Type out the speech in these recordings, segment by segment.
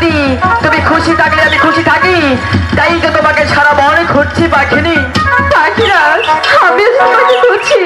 যদি তুমি খুশি থাকলে আমি খুশি থাকি। তাই তো তোমাকে সারা বনে খুঁজছি পাখিনি। পাখিরা আমি তোমাকে খুঁজছি।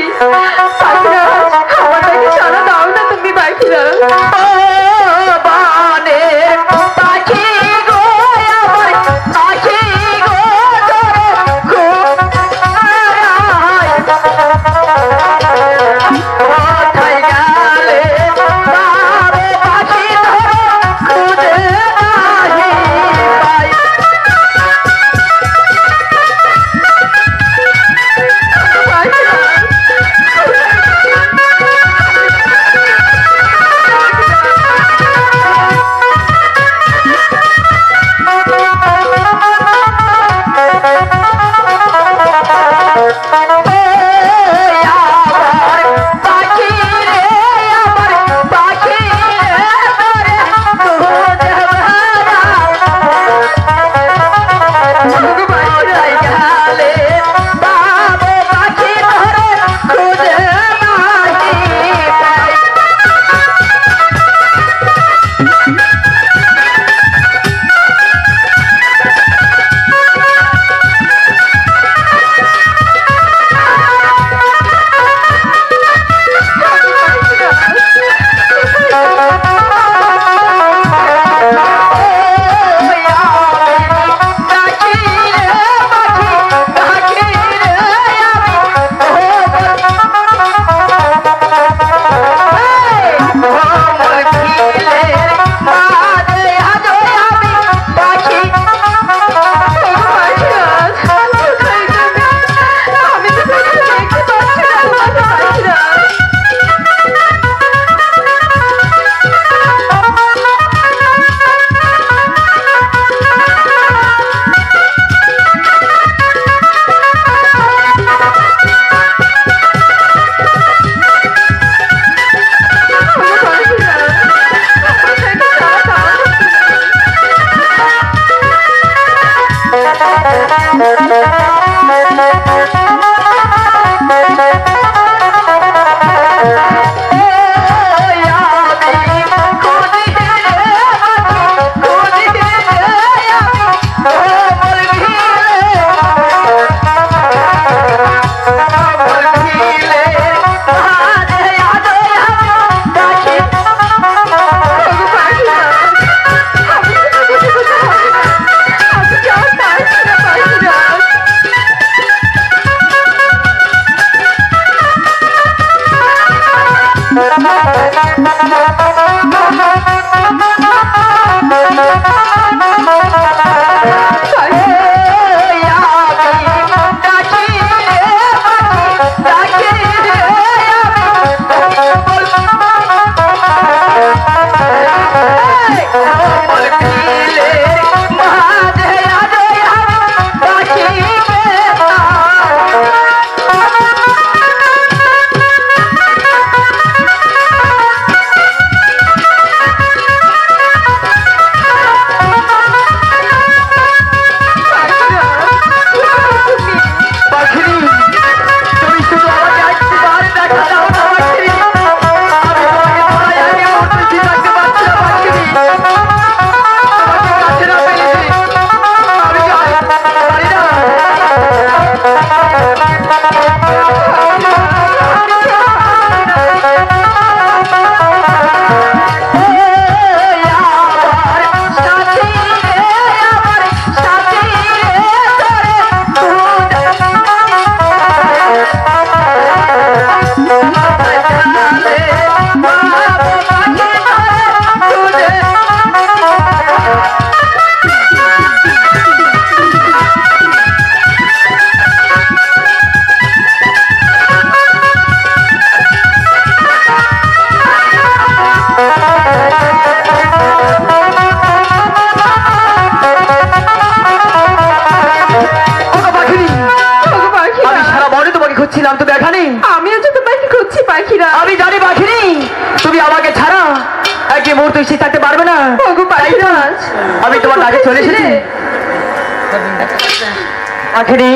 পাখিনি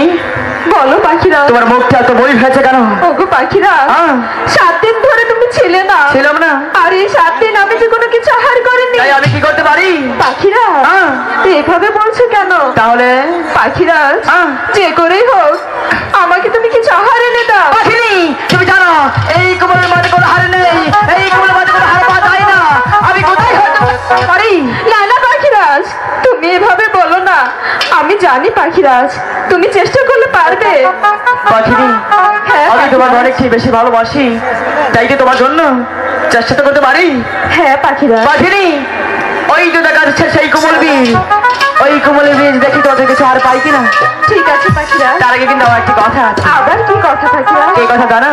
বলো পাখিরা। তোমার মুখটা তো বই ফেছে কেন? ওগো পাখিরা সাত দিন ধরে তুমি ছিলে না। ছিলাম না। আর এই সাত দিন আমি যে কোনো কিছু আহার করিনি? তাই আমি কি করতে পারি? পাখিরা এভাবে বলছো কেন? তাহলে? পাখিরা যে করেই হোক আমাকে তুমি কিছু আহার এনে দাও। পাখিনি তুমি জানো এই কোমরের মাঝে কোনো হার নেই। এই কোমরের মাঝে কোনো হার পাওয়া যায় না। আমি কোথায় হতে পারি? না না পাখিরাজ তুমি এভাবে বলো না। আমি জানি পাখিরাজ তুমি চেষ্টা করলে পারবে। পাখিনি হ্যাঁ আমি তোমাকে অনেক বেশি ভালোবাসি তাই কি তোমার জন্য চেষ্টা তো করতে পারি। হ্যাঁ পাখিরাজ। পাখিনি ওই যে দেখা যাচ্ছে সেই কোমল বীজ। ওই কোমলের বীজ দেখি কিছু আর পাই কিনা। ঠিক আছে পাখিরাজ। তার আগে কিন্তু আমার একটি কথা আছে। আবার কি কথা পাখিরাজ? এই কথা জানা?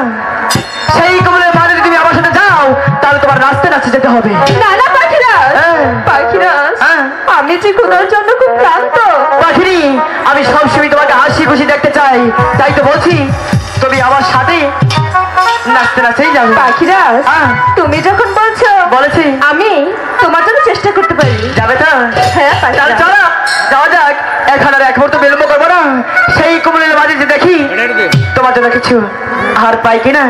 সেই কোমলের মাঝে তুমি আমার সাথে যাও তাহলে তোমার রাস্তা নাচতে যেতে হবে। না যে কোথার জন্য খুব ক্লান্ত পাখিনি আমি সবসময় তোমাকে হাসি খুশি দেখতে চাই। তাই তো বলছি তুমি আমার সাথে নাচতে নাচতেই যাবে। পাখিরাজ হ্যাঁ। তুমি যখন বলছো বলেছি। আমি তোমার জন্য চেষ্টা করতে পারি। যাবে তো? হ্যাঁ তাহলে চলো যাওয়া যাক। এখন আর এক মুহূর্ত বিলম্ব করব না। সেই কোমলের মাঝে যে দেখি তোমার জন্য কিছু হার পাই কিনা।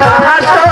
এই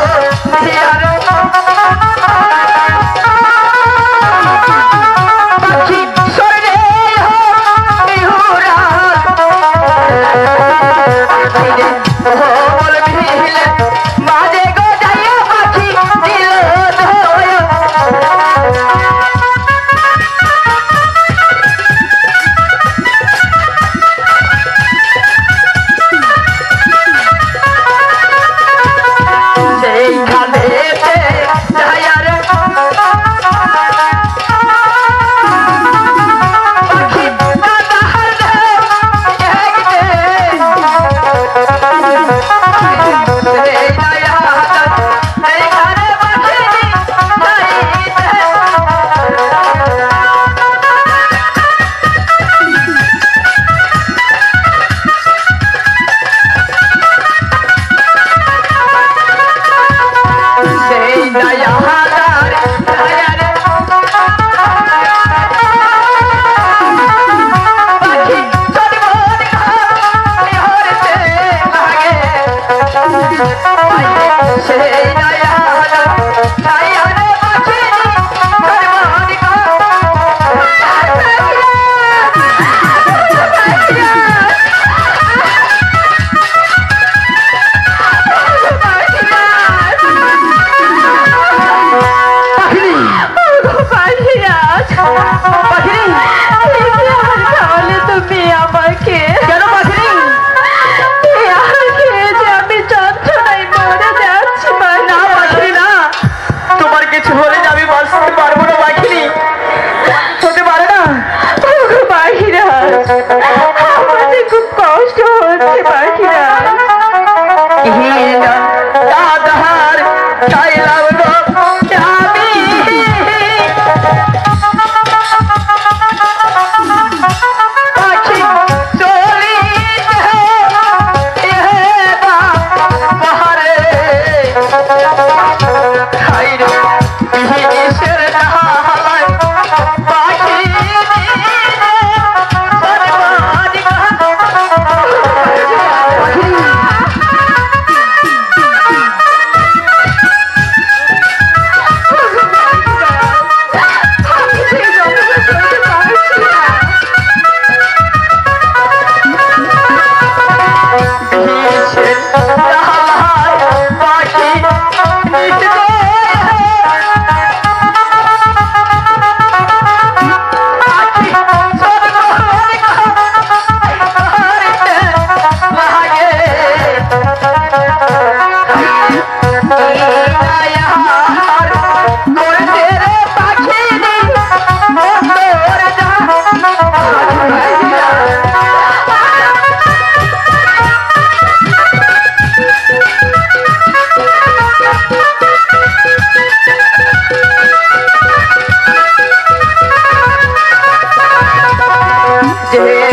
সেই দয়া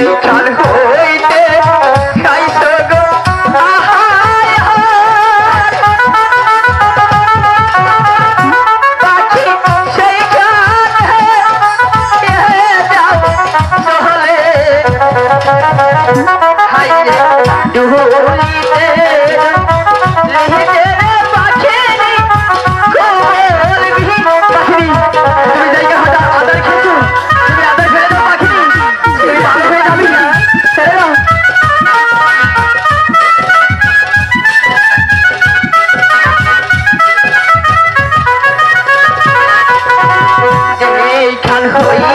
चाल এইখান হইতে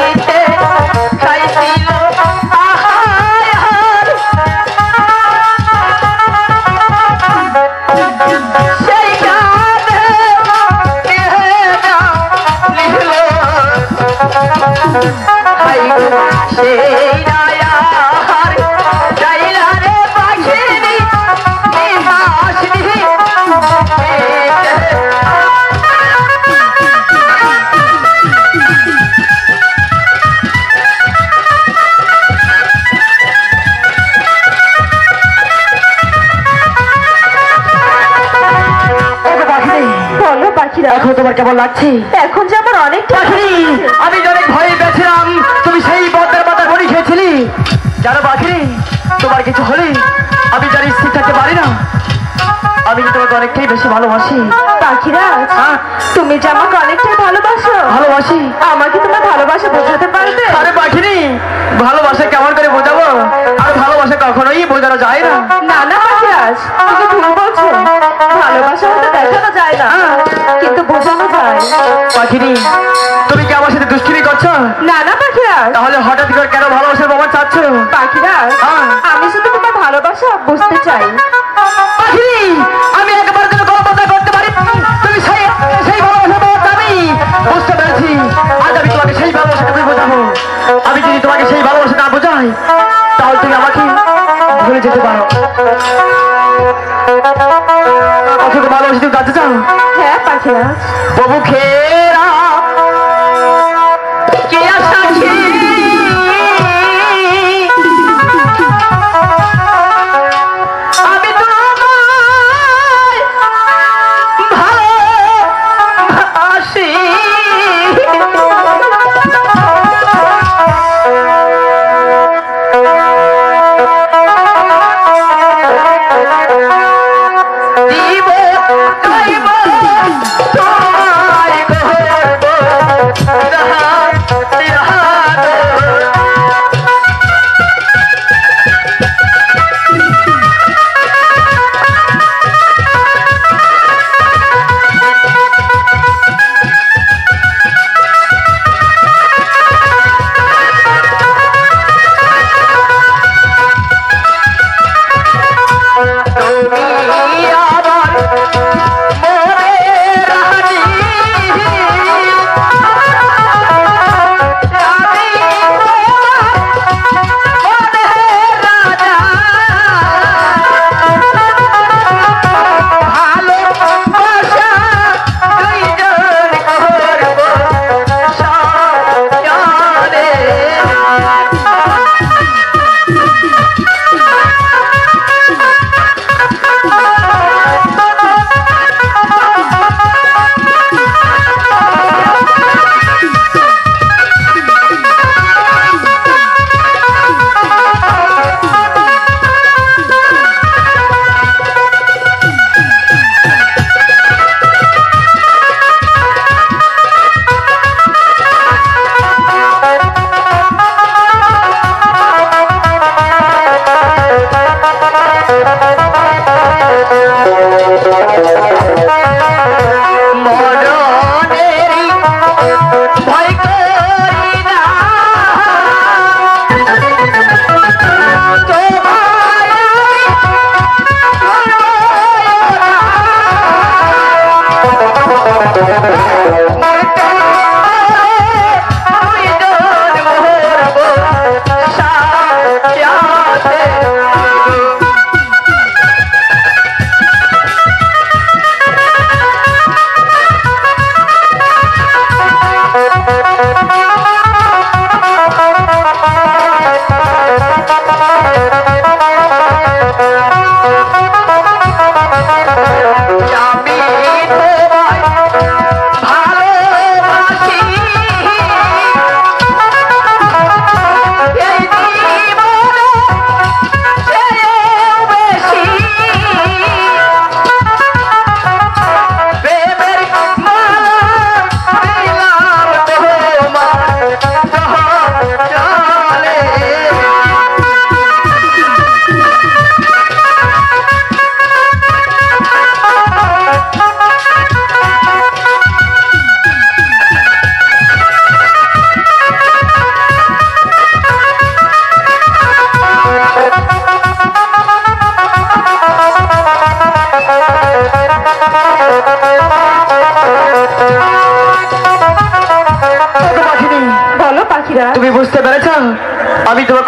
তোমার কেমন লাগছে? এখন যে আমার পাখিনি আমি অনেক ভয়ে বেছিলাম তুমি সেই বদ্রের মাথা ঘড়ি খেয়েছিলি। জানো পাখিনি তোমার কিছু হলে আমি জানি স্থির থাকতে পারি না। আমি তোমাকে অনেকটাই বেশি ভালোবাসি। পাখিরা হ্যাঁ? তুমি যে আমাকে অনেকটাই ভালোবাসো। ভালোবাসি? আমাকে তোমার ভালোবাসা বোঝাতে পারবে? আরে পাখিনি ভালোবাসা কেমন করে বোঝাবো? আর ভালোবাসা কখনোই বোঝানো যায় না। না না পাখিরাজ তুমি ভুল বলছো ভালোবাসা হয়তো দেখানো যায় না। কিন্তু বোঝানো যায়। পাখিনি তুমি কি আমার সাথে দুষ্কৃতি করছ? না না পাখিরাজ তাহলে হঠাৎ করে কেন ভালোবাসার বাবা চাচ্ছ? পাখিরাজ হ্যাঁ। আমি শুধু তোমার ভালোবাসা বুঝতে চাই। পাখিনি প্রভু খেরা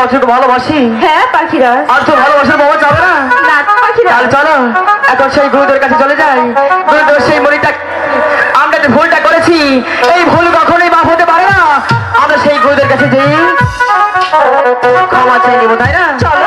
আমি তো ভালোবাসি? হ্যাঁ পাখিরা। আর তো ভালোবাসার বাবা যাবে না? না পাখিরা। চল চলো এখন সেই গুরুদের কাছে চলে যাই। গুরুদেব সেই মরিটা আমরা যে ভুলটা করেছি এই ভুল কখনোই মাফ হতে পারে না। আমরা সেই গুরুদের কাছে যেই ক্ষমা চাই নিব তাই না? চল,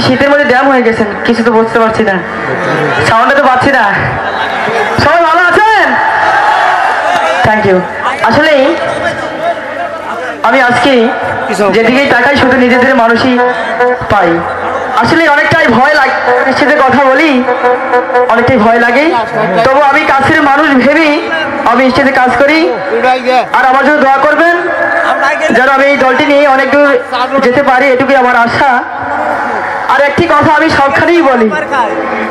নাকি শীতের মধ্যে ড্যাম হয়ে গেছেন কিছু তো বুঝতে পারছি না। সাউন্ডটা তো পাচ্ছি না। সবাই ভালো আছেন? থ্যাংক ইউ আসলে আমি আজকে যেদিকেই তাকাই, শুধু নিজেদের মানুষই পাই। আসলে অনেকটাই ভয় লাগে সাথে কথা বলি, অনেকটাই ভয় লাগে। তবু আমি কাছের মানুষ ভেবেই আমি স্টেজে কাজ করি। আর আমার জন্য দোয়া করবেন, যেন আমি এই দলটি নিয়ে অনেক দূর যেতে পারি, এটুকুই আমার আশা। আর একটি কথা আমি সবখানেই বলি।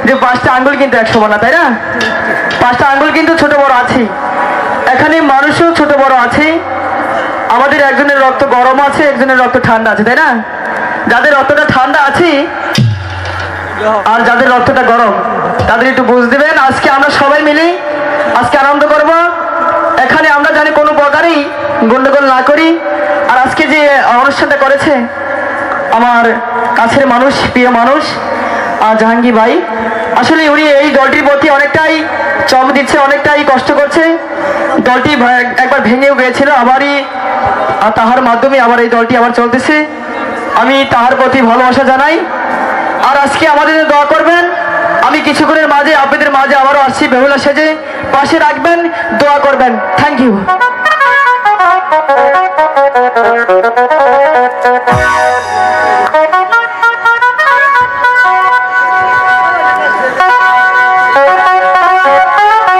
যে পাঁচটা আঙ্গুল কিন্তু এক সমান না তাই না? পাঁচটা আঙ্গুল কিন্তু ছোট বড় আছে এখানে মানুষও ছোট বড় আছে। আমাদের একজনের রক্ত গরম আছে একজনের রক্ত ঠান্ডা আছে তাই না? যাদের রক্তটা ঠান্ডা আছে আর যাদের রক্তটা গরম তাদের একটু বুঝ দেবেন। আজকে আমরা সবাই মিলে আজকে আনন্দ করব। এখানে আমরা জানি কোনো প্রকারই গন্ডগোল না করি। আর আজকে যে অনুষ্ঠানটা করেছে আমার কাছের মানুষ, প্রিয় মানুষ জাহাঙ্গীর ভাই। আসলে উনি এই দলটির প্রতি অনেকটাই চম দিচ্ছে, অনেকটাই কষ্ট করছে। দলটি একবার ভেঙেও গিয়েছিল, আবারই তাহার মাধ্যমে আমার এই দলটি আবার চলতেছে। আমি তাহার প্রতি ভালোবাসা জানাই। আর আজকে আমাদের দোয়া করবেন। আমি কিছুক্ষণের মাঝে, আপনাদের মাঝে আবারও আসছি, বেহুলা সেজে। পাশে রাখবেন, দোয়া করবেন। Thank you Thank you.